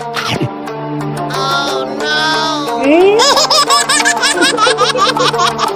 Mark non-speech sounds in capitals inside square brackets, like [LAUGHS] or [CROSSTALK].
Oh no! [LAUGHS] [LAUGHS]